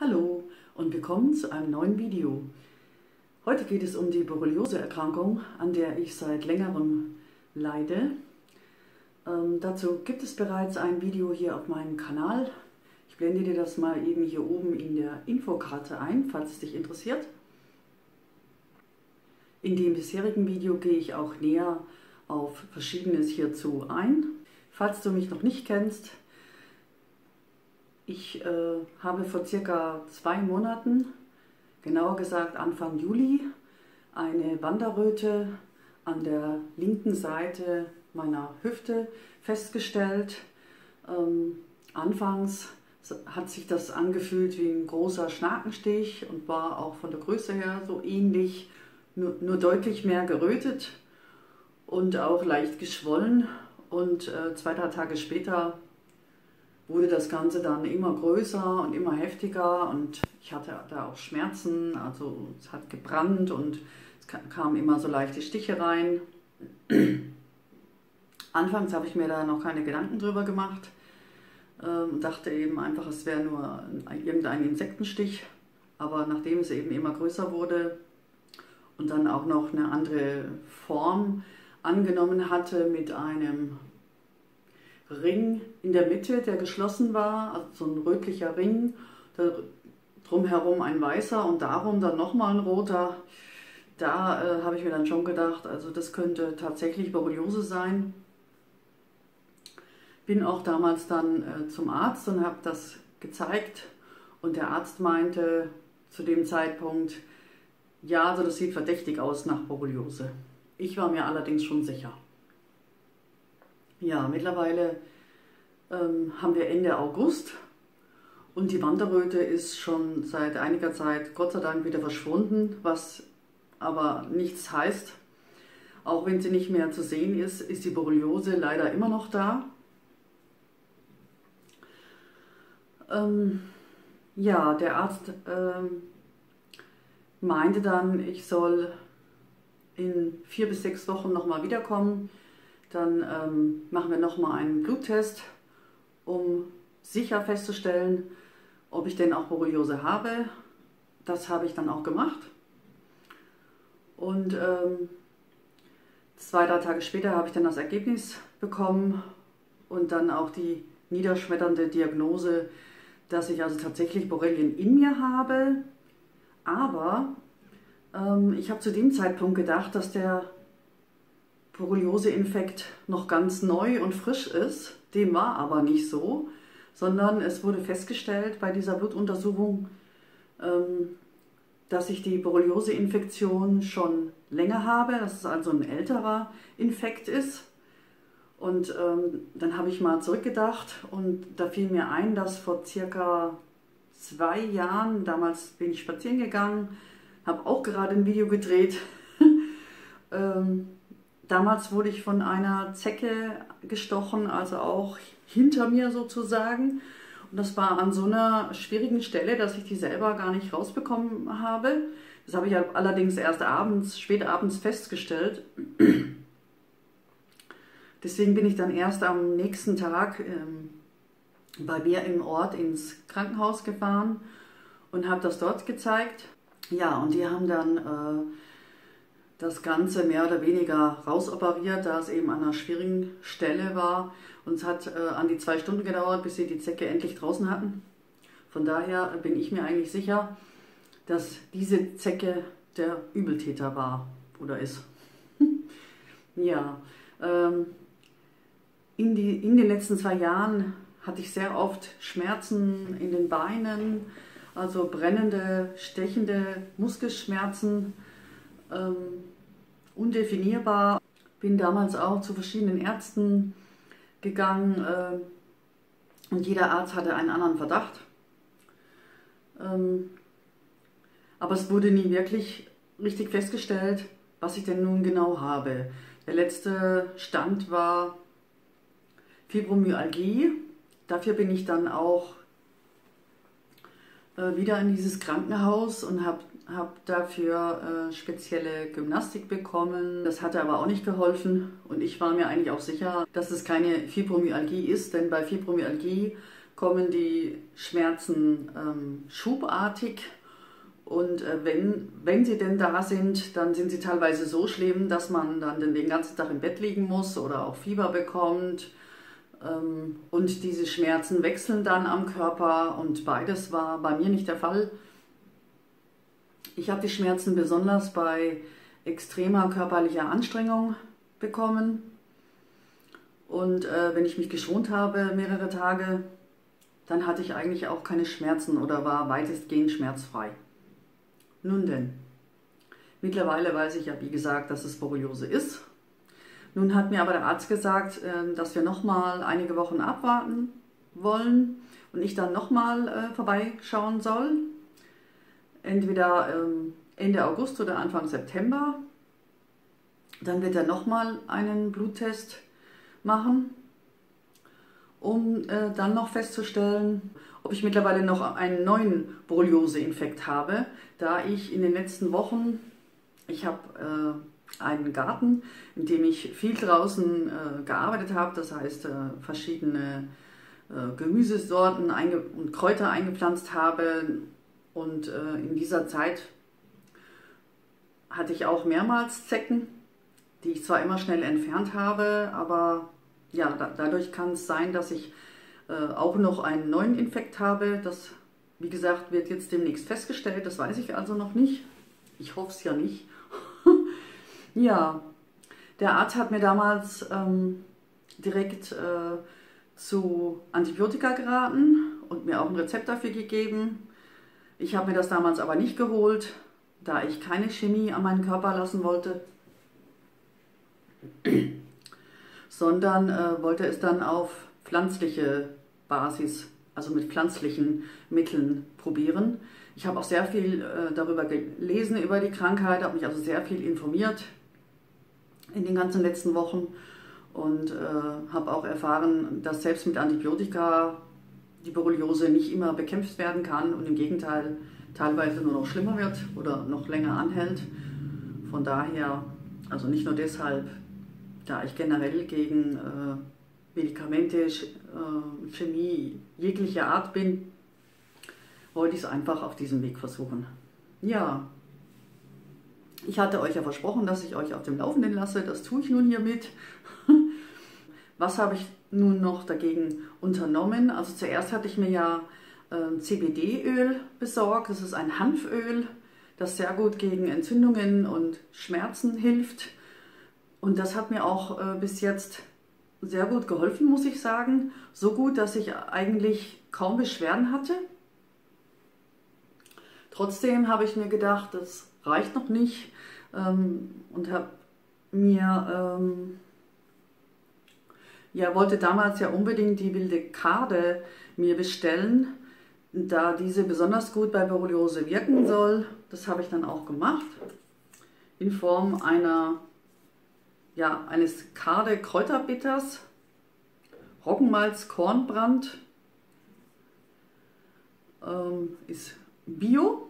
Hallo und willkommen zu einem neuen Video. Heute geht es um die Borreliose-Erkrankung, an der ich seit längerem leide. Ähm, dazu gibt es bereits ein Video hier auf meinem Kanal. Ich blende dir das mal eben hier oben in der Infokarte ein, falls es dich interessiert. In dem bisherigen Video gehe ich auch näher auf Verschiedenes hierzu ein. Falls du mich noch nicht kennst, ich äh, habe vor circa zwei Monaten, genauer gesagt Anfang Juli, eine Wanderröte an der linken Seite meiner Hüfte festgestellt. Ähm, anfangs hat sich das angefühlt wie ein großer Schnakenstich und war auch von der Größe her so ähnlich, nur, nur deutlich mehr gerötet und auch leicht geschwollen. Und äh, zwei, drei Tage später wurde das Ganze dann immer größer und immer heftiger und ich hatte da auch Schmerzen, also es hat gebrannt und es kamen immer so leichte Stiche rein. Anfangs habe ich mir da noch keine Gedanken drüber gemacht, ähm, dachte eben einfach, es wäre nur irgendein Insektenstich, aber nachdem es eben immer größer wurde und dann auch noch eine andere Form angenommen hatte mit einem Ring in der Mitte, der geschlossen war, also so ein rötlicher Ring, drumherum ein weißer und darum dann nochmal ein roter. Da äh, habe ich mir dann schon gedacht, also das könnte tatsächlich Borreliose sein. Bin auch damals dann äh, zum Arzt und habe das gezeigt und der Arzt meinte zu dem Zeitpunkt, ja, also das sieht verdächtig aus nach Borreliose. Ich war mir allerdings schon sicher. Ja, mittlerweile ähm, haben wir Ende August und die Wanderröte ist schon seit einiger Zeit Gott sei Dank wieder verschwunden, was aber nichts heißt. Auch wenn sie nicht mehr zu sehen ist, ist die Borreliose leider immer noch da. Ähm, ja, der Arzt ähm, meinte dann, ich soll in vier bis sechs Wochen nochmal wiederkommen dann ähm, machen wir nochmal einen Bluttest, um sicher festzustellen, ob ich denn auch Borreliose habe. Das habe ich dann auch gemacht. Und ähm, zwei, drei Tage später habe ich dann das Ergebnis bekommen und dann auch die niederschmetternde Diagnose, dass ich also tatsächlich Borrelien in mir habe. Aber ähm, ich habe zu dem Zeitpunkt gedacht, dass der Borreliose-Infekt noch ganz neu und frisch ist. Dem war aber nicht so, sondern es wurde festgestellt bei dieser Blutuntersuchung, ähm, dass ich die Borreliose-Infektion schon länger habe, dass es also ein älterer Infekt ist. Und ähm, dann habe ich mal zurückgedacht und da fiel mir ein, dass vor circa zwei Jahren, damals bin ich spazieren gegangen, habe auch gerade ein Video gedreht, ähm, Damals wurde ich von einer Zecke gestochen, also auch hinter mir sozusagen. Und das war an so einer schwierigen Stelle, dass ich die selber gar nicht rausbekommen habe. Das habe ich allerdings erst abends, spät abends festgestellt. Deswegen bin ich dann erst am nächsten Tag ähm, bei mir im Ort ins Krankenhaus gefahren und habe das dort gezeigt. Ja, und die haben dann äh, das Ganze mehr oder weniger rausoperiert, da es eben an einer schwierigen Stelle war. Und es hat äh, an die zwei Stunden gedauert, bis sie die Zecke endlich draußen hatten. Von daher bin ich mir eigentlich sicher, dass diese Zecke der Übeltäter war oder ist. ja, ähm, in, die, in den letzten zwei Jahren hatte ich sehr oft Schmerzen in den Beinen, also brennende, stechende Muskelschmerzen ähm, undefinierbar. Bin damals auch zu verschiedenen Ärzten gegangen äh, und jeder Arzt hatte einen anderen Verdacht. Ähm, aber es wurde nie wirklich richtig festgestellt, was ich denn nun genau habe. Der letzte Stand war Fibromyalgie. Dafür bin ich dann auch äh, wieder in dieses Krankenhaus und habe hab dafür äh, spezielle Gymnastik bekommen. Das hatte aber auch nicht geholfen und ich war mir eigentlich auch sicher, dass es keine Fibromyalgie ist, denn bei Fibromyalgie kommen die Schmerzen ähm, schubartig und äh, wenn, wenn sie denn da sind, dann sind sie teilweise so schlimm, dass man dann den ganzen Tag im Bett liegen muss oder auch Fieber bekommt. Ähm, und diese Schmerzen wechseln dann am Körper und beides war bei mir nicht der Fall. Ich habe die Schmerzen besonders bei extremer körperlicher Anstrengung bekommen. Und äh, wenn ich mich geschont habe mehrere Tage, dann hatte ich eigentlich auch keine Schmerzen oder war weitestgehend schmerzfrei. Nun denn, mittlerweile weiß ich ja, wie gesagt, dass es Borreliose ist. Nun hat mir aber der Arzt gesagt, ähm, dass wir nochmal einige Wochen abwarten wollen und ich dann nochmal äh, vorbeischauen soll. Entweder ähm, Ende August oder Anfang September. Dann wird er nochmal einen Bluttest machen, um äh, dann noch festzustellen, ob ich mittlerweile noch einen neuen Borreliose-Infekt habe, da ich in den letzten Wochen, ich habe äh, einen Garten, in dem ich viel draußen äh, gearbeitet habe, das heißt äh, verschiedene äh, Gemüsesorten und Kräuter eingepflanzt habe und äh, in dieser Zeit hatte ich auch mehrmals Zecken, die ich zwar immer schnell entfernt habe, aber ja, da, dadurch kann es sein, dass ich äh, auch noch einen neuen Infekt habe. Das, wie gesagt, wird jetzt demnächst festgestellt. Das weiß ich also noch nicht. Ich hoffe es ja nicht. ja, der Arzt hat mir damals ähm, direkt äh, zu Antibiotika geraten und mir auch ein Rezept dafür gegeben. Ich habe mir das damals aber nicht geholt, da ich keine Chemie an meinen Körper lassen wollte, sondern äh, wollte es dann auf pflanzliche Basis, also mit pflanzlichen Mitteln probieren. Ich habe auch sehr viel äh, darüber gelesen, über die Krankheit, habe mich also sehr viel informiert in den ganzen letzten Wochen und äh, habe auch erfahren, dass selbst mit Antibiotika die Borreliose nicht immer bekämpft werden kann und im Gegenteil teilweise nur noch schlimmer wird oder noch länger anhält. Von daher, also nicht nur deshalb, da ich generell gegen äh, Medikamente, äh, Chemie jeglicher Art bin, wollte ich es einfach auf diesem Weg versuchen. Ja, ich hatte euch ja versprochen, dass ich euch auf dem Laufenden lasse. Das tue ich nun hiermit. Was habe ich nun noch dagegen unternommen? Also zuerst hatte ich mir ja äh, CBD-Öl besorgt. Das ist ein Hanföl, das sehr gut gegen Entzündungen und Schmerzen hilft. Und das hat mir auch äh, bis jetzt sehr gut geholfen, muss ich sagen. So gut, dass ich eigentlich kaum Beschwerden hatte. Trotzdem habe ich mir gedacht, das reicht noch nicht ähm, und habe mir, ähm, ja, wollte damals ja unbedingt die wilde Kade mir bestellen, da diese besonders gut bei Borreliose wirken soll. Das habe ich dann auch gemacht in Form einer ja, eines Kade Kräuterbitters, Roggenmalz Kornbrand, ähm, ist Bio.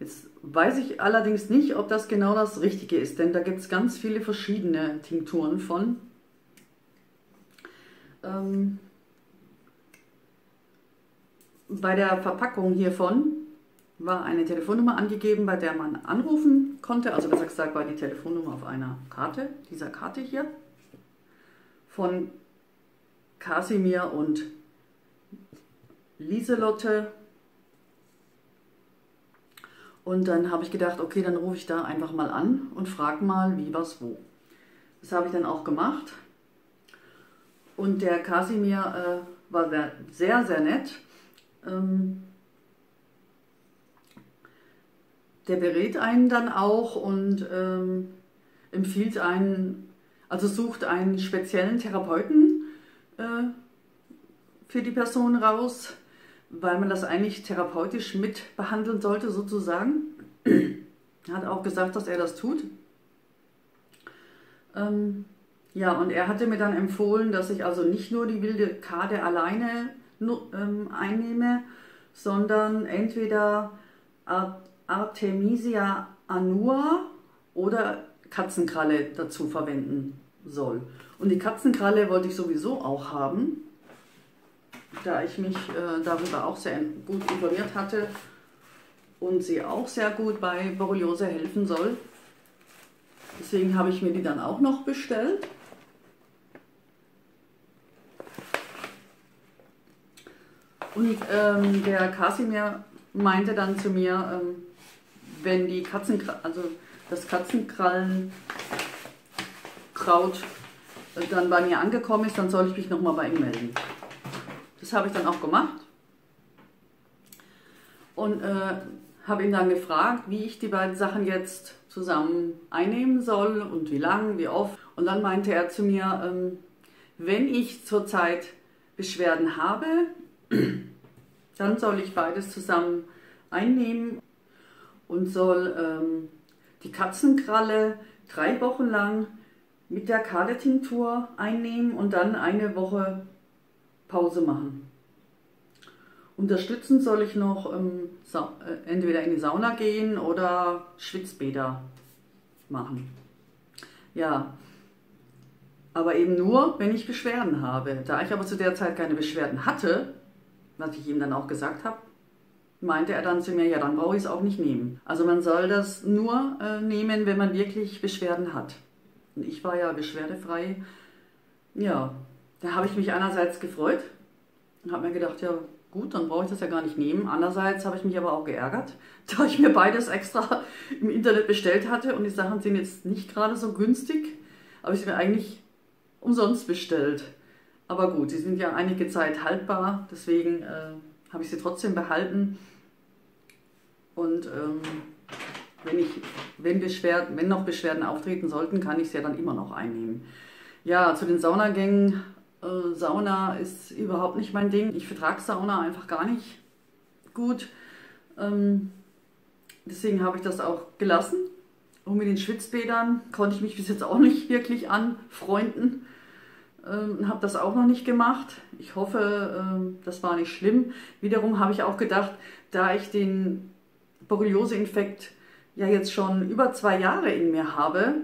Jetzt weiß ich allerdings nicht, ob das genau das Richtige ist, denn da gibt es ganz viele verschiedene Tinkturen von. Ähm, bei der Verpackung hiervon war eine Telefonnummer angegeben, bei der man anrufen konnte. Also besser gesagt war die Telefonnummer auf einer Karte, dieser Karte hier, von Kasimir und Lieselotte. Und dann habe ich gedacht, okay, dann rufe ich da einfach mal an und frage mal, wie, was, wo. Das habe ich dann auch gemacht. Und der Kasimir äh, war sehr, sehr nett. Ähm, der berät einen dann auch und ähm, empfiehlt einen, also sucht einen speziellen Therapeuten äh, für die Person raus, weil man das eigentlich therapeutisch mit behandeln sollte sozusagen. er hat auch gesagt, dass er das tut. Ähm, ja, und er hatte mir dann empfohlen, dass ich also nicht nur die wilde Karte alleine ähm, einnehme, sondern entweder Artemisia annua oder Katzenkralle dazu verwenden soll. Und die Katzenkralle wollte ich sowieso auch haben. da ich mich äh, darüber auch sehr gut informiert hatte und sie auch sehr gut bei Borreliose helfen soll. Deswegen habe ich mir die dann auch noch bestellt. Und ähm, der Kasimir meinte dann zu mir, ähm, wenn die Katzen, also das Katzenkrallenkraut äh, dann bei mir angekommen ist, dann soll ich mich nochmal bei ihm melden. Das habe ich dann auch gemacht und äh, habe ihn dann gefragt, wie ich die beiden Sachen jetzt zusammen einnehmen soll und wie lang, wie oft. Und dann meinte er zu mir, ähm, wenn ich zurzeit Beschwerden habe, dann soll ich beides zusammen einnehmen und soll ähm, die Katzenkralle drei Wochen lang mit der Kade-Tinktur einnehmen und dann eine Woche Pause machen. Unterstützen soll ich noch ähm, äh, entweder in die Sauna gehen oder Schwitzbäder machen. Ja, aber eben nur, wenn ich Beschwerden habe. Da ich aber zu der Zeit keine Beschwerden hatte, was ich ihm dann auch gesagt habe, meinte er dann zu mir, ja, dann brauche ich es auch nicht nehmen. Also man soll das nur äh, nehmen, wenn man wirklich Beschwerden hat. Und ich war ja beschwerdefrei. Ja, da habe ich mich einerseits gefreut und habe mir gedacht, ja, gut, dann brauche ich das ja gar nicht nehmen. Andererseits habe ich mich aber auch geärgert, da ich mir beides extra im Internet bestellt hatte und die Sachen sind jetzt nicht gerade so günstig, habe ich sie mir eigentlich umsonst bestellt. Aber gut, sie sind ja einige Zeit haltbar, deswegen äh, habe ich sie trotzdem behalten. Und ähm, wenn, ich, wenn, Beschwerden, wenn noch Beschwerden auftreten sollten, kann ich sie ja dann immer noch einnehmen. Ja, zu den Saunagängen äh, Sauna ist überhaupt nicht mein Ding. Ich vertrage Sauna einfach gar nicht gut. Ähm, deswegen habe ich das auch gelassen. Und mit den Schwitzbädern konnte ich mich bis jetzt auch nicht wirklich anfreunden. Ähm, habe das auch noch nicht gemacht. Ich hoffe, ähm, das war nicht schlimm. Wiederum habe ich auch gedacht, da ich den Borreliose-Infekt ja jetzt schon über zwei Jahre in mir habe,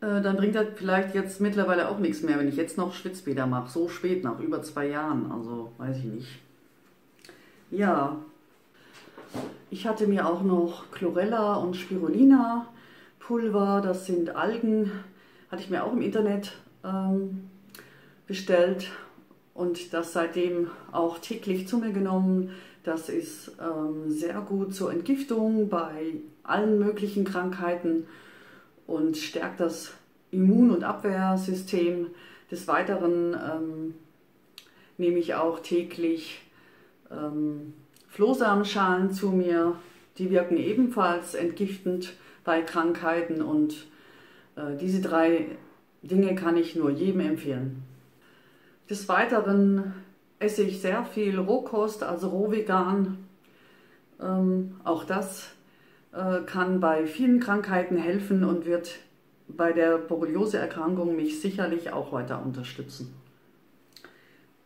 äh, dann bringt das vielleicht jetzt mittlerweile auch nichts mehr, wenn ich jetzt noch Schwitzbäder mache. So spät, nach über zwei Jahren. Also weiß ich nicht. Ja, ich hatte mir auch noch Chlorella und Spirulina Pulver, das sind Algen, hatte ich mir auch im Internet ähm, bestellt und das seitdem auch täglich zu mir genommen. Das ist ähm, sehr gut zur Entgiftung bei allen möglichen Krankheiten und stärkt das Immun- und Abwehrsystem. Des Weiteren ähm, nehme ich auch täglich ähm, Flohsamenschalen zu mir. Die wirken ebenfalls entgiftend bei Krankheiten und äh, diese drei Dinge kann ich nur jedem empfehlen. Des Weiteren esse ich sehr viel Rohkost, also rohvegan. Ähm, auch das äh, kann bei vielen Krankheiten helfen und wird bei der Borreliose-Erkrankung mich sicherlich auch weiter unterstützen.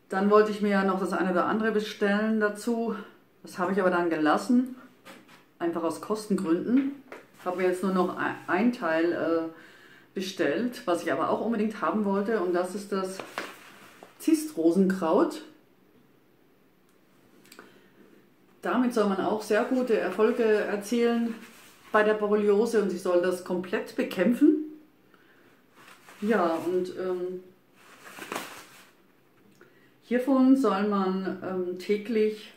Dann wollte ich mir ja noch das eine oder andere bestellen dazu. Das habe ich aber dann gelassen, einfach aus Kostengründen. Ich habe mir jetzt nur noch ein Teil äh, bestellt, was ich aber auch unbedingt haben wollte und das ist das Zistrosenkraut. Damit soll man auch sehr gute Erfolge erzielen bei der Borreliose und sie soll das komplett bekämpfen. Ja, und ähm, hiervon soll man ähm, täglich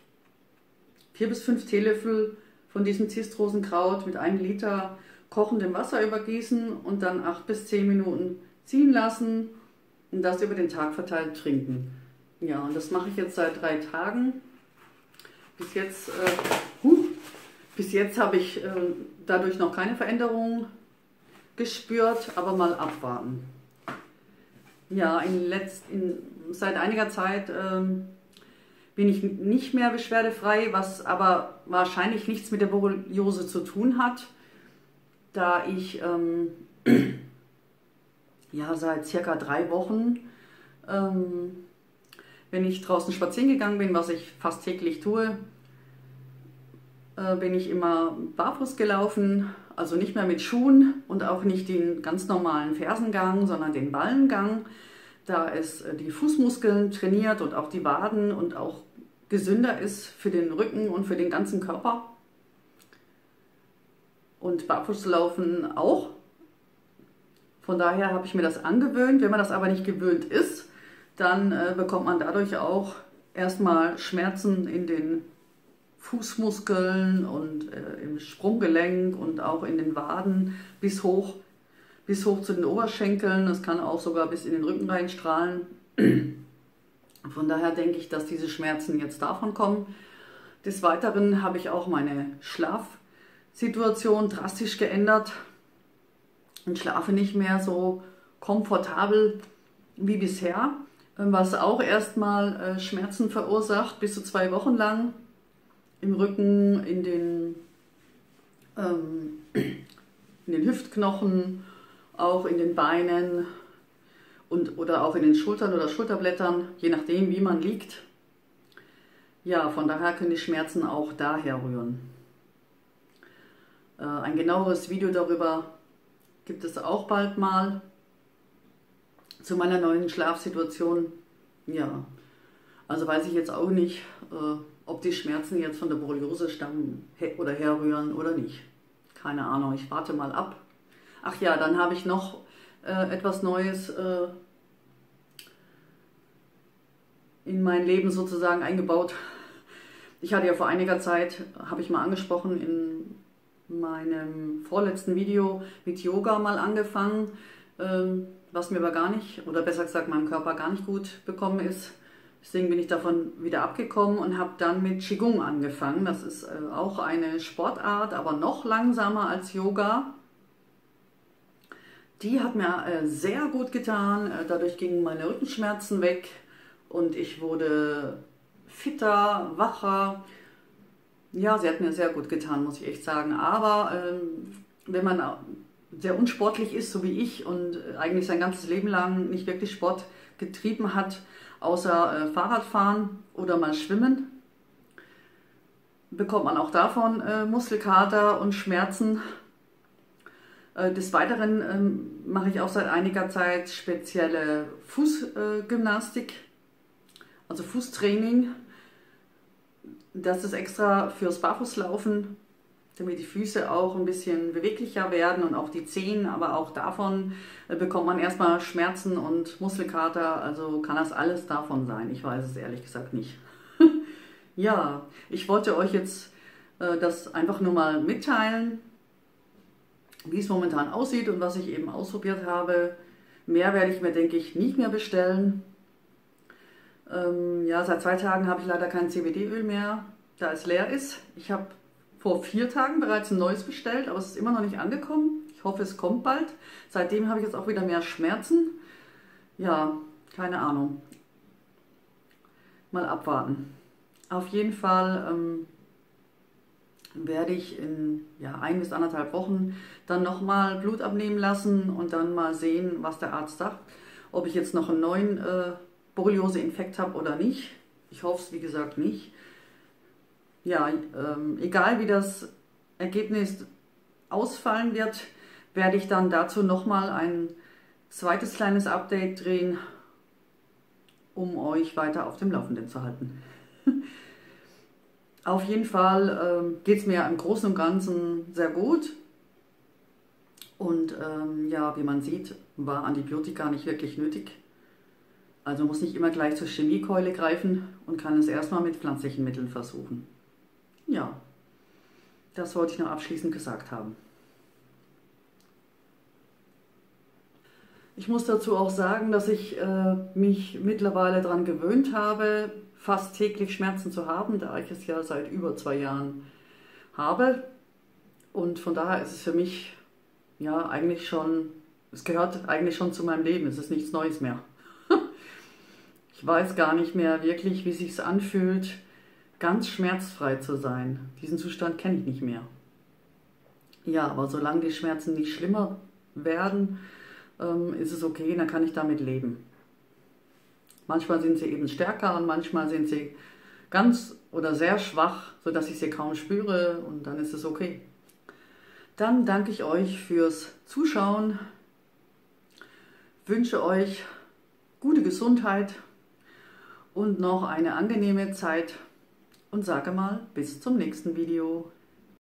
4 bis 5 Teelöffel von diesem Zistrosenkraut mit einem Liter kochendem Wasser übergießen und dann 8 bis 10 Minuten ziehen lassen und das über den Tag verteilt trinken. Ja, und das mache ich jetzt seit drei Tagen. Bis jetzt, äh, huh, bis jetzt habe ich äh, dadurch noch keine Veränderungen gespürt, aber mal abwarten. Ja, in letzt, in, seit einiger Zeit ähm, bin ich nicht mehr beschwerdefrei, was aber wahrscheinlich nichts mit der Borreliose zu tun hat, da ich ähm, ja, seit circa drei Wochen, ähm, wenn ich draußen spazieren gegangen bin, was ich fast täglich tue, äh, bin ich immer barfuß gelaufen, also nicht mehr mit Schuhen und auch nicht den ganz normalen Fersengang, sondern den Ballengang. da es äh, die Fußmuskeln trainiert und auch die Waden und auch gesünder ist für den Rücken und für den ganzen Körper. Und Barfußlaufen auch. Von daher habe ich mir das angewöhnt. Wenn man das aber nicht gewöhnt ist, dann äh, bekommt man dadurch auch erstmal Schmerzen in den Fußmuskeln und äh, im Sprunggelenk und auch in den Waden bis hoch, bis hoch zu den Oberschenkeln. Das kann auch sogar bis in den Rücken reinstrahlen. Von daher denke ich, dass diese Schmerzen jetzt davon kommen. Des Weiteren habe ich auch meine Schlafsituation drastisch geändert und schlafe nicht mehr so komfortabel wie bisher, was auch erstmal äh, Schmerzen verursacht, bis zu zwei Wochen lang im Rücken, in den, ähm, in den Hüftknochen, auch in den Beinen und, oder auch in den Schultern oder Schulterblättern, je nachdem, wie man liegt. Ja, von daher können die Schmerzen auch daher rühren. Äh, ein genaueres Video darüber gibt es auch bald mal zu meiner neuen Schlafsituation. Ja, also weiß ich jetzt auch nicht, äh, ob die Schmerzen jetzt von der Borreliose stammen oder herrühren oder nicht. Keine Ahnung, ich warte mal ab. Ach ja, dann habe ich noch äh, etwas Neues in mein Leben sozusagen eingebaut. Ich hatte ja vor einiger Zeit, habe ich mal angesprochen, in meinem vorletzten Video mit Yoga mal angefangen, äh, was mir aber gar nicht, oder besser gesagt meinem Körper gar nicht gut bekommen ist. Deswegen bin ich davon wieder abgekommen und habe dann mit Qigong angefangen. Das ist äh, auch eine Sportart, aber noch langsamer als Yoga. Die hat mir äh, sehr gut getan. Äh, dadurch gingen meine Rückenschmerzen weg und ich wurde fitter, wacher. Ja, sie hat mir sehr gut getan, muss ich echt sagen. Aber ähm, wenn man sehr unsportlich ist, so wie ich, und eigentlich sein ganzes Leben lang nicht wirklich Sport getrieben hat, außer äh, Fahrradfahren oder mal Schwimmen, bekommt man auch davon äh, Muskelkater und Schmerzen. Äh, des Weiteren ähm, mache ich auch seit einiger Zeit spezielle Fußgymnastik, also Fußtraining. Das ist extra fürs Barfußlaufen damit die Füße auch ein bisschen beweglicher werden und auch die Zehen, aber auch davon äh, bekommt man erstmal Schmerzen und Muskelkater, also kann das alles davon sein. Ich weiß es ehrlich gesagt nicht. ja, ich wollte euch jetzt äh, das einfach nur mal mitteilen, wie es momentan aussieht und was ich eben ausprobiert habe. Mehr werde ich mir, denke ich, nicht mehr bestellen. Ähm, ja, seit zwei Tagen habe ich leider kein CBD-Öl mehr, da es leer ist. Ich habe vor vier Tagen bereits ein neues bestellt, aber es ist immer noch nicht angekommen. Ich hoffe, es kommt bald. Seitdem habe ich jetzt auch wieder mehr Schmerzen. Ja, keine Ahnung. Mal abwarten. Auf jeden Fall ähm, werde ich in ja, ein bis anderthalb Wochen dann nochmal Blut abnehmen lassen und dann mal sehen, was der Arzt sagt. Ob ich jetzt noch einen neuen äh, Borreliose-Infekt habe oder nicht. Ich hoffe es, wie gesagt, nicht ja, ähm, egal wie das Ergebnis ausfallen wird, werde ich dann dazu nochmal ein zweites kleines Update drehen, um euch weiter auf dem Laufenden zu halten. auf jeden Fall ähm, geht es mir im Großen und Ganzen sehr gut. Und ähm, ja, wie man sieht, war Antibiotika nicht wirklich nötig. Also muss nicht immer gleich zur Chemiekeule greifen und kann es erstmal mit pflanzlichen Mitteln versuchen. Ja, das wollte ich noch abschließend gesagt haben. Ich muss dazu auch sagen, dass ich äh, mich mittlerweile daran gewöhnt habe, fast täglich Schmerzen zu haben, da ich es ja seit über zwei Jahren habe. Und von daher ist es für mich ja eigentlich schon, es gehört eigentlich schon zu meinem Leben, es ist nichts Neues mehr. Ich weiß gar nicht mehr wirklich, wie es sich anfühlt, ganz schmerzfrei zu sein. Diesen Zustand kenne ich nicht mehr. Ja, aber solange die Schmerzen nicht schlimmer werden, ähm, ist es okay, dann kann ich damit leben. Manchmal sind sie eben stärker und manchmal sind sie ganz oder sehr schwach, sodass ich sie kaum spüre und dann ist es okay. Dann danke ich euch fürs Zuschauen, wünsche euch gute Gesundheit und noch eine angenehme Zeit und sage mal bis zum nächsten Video.